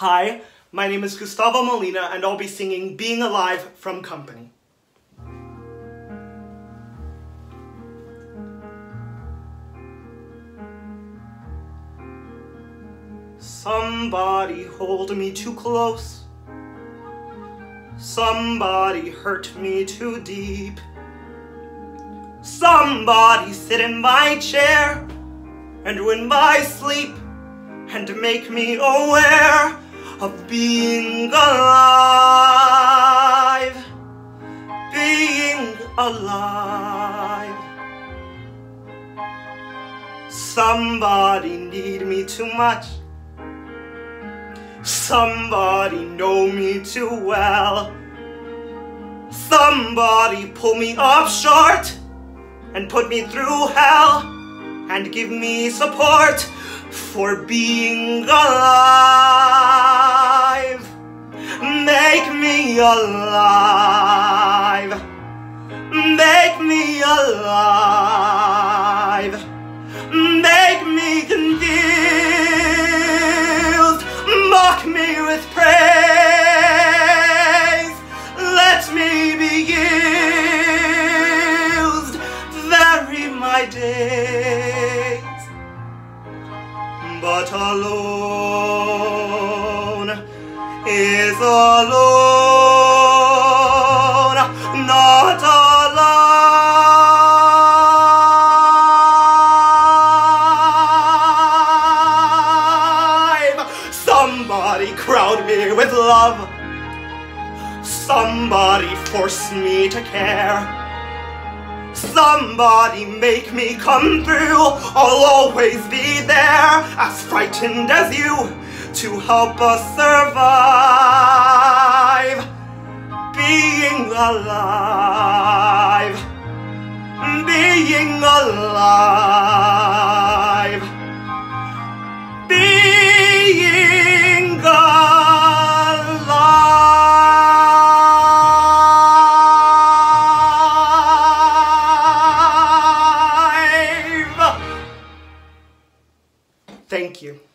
Hi, my name is Gustavo Molina and I'll be singing Being Alive from Company. Somebody hold me too close. Somebody hurt me too deep. Somebody sit in my chair and ruin my sleep and make me aware of being alive, being alive. Somebody need me too much. Somebody know me too well. Somebody pull me up short and put me through hell and give me support for being alive. Alive. Make me alive. Make me confused. Mock me with praise. Let me be used. Vary my days but alone is alone, with love. Somebody force me to care. Somebody make me come through. I'll always be there, as frightened as you, to help us survive. Being alive. Being alive. Thank you.